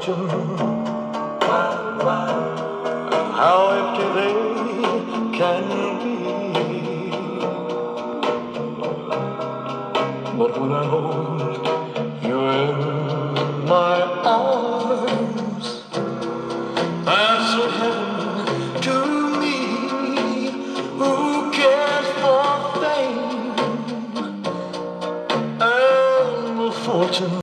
fortune and how empty they can be. But when I hold you in my arms, that's what heaven to me. Who cares for fame and fortune?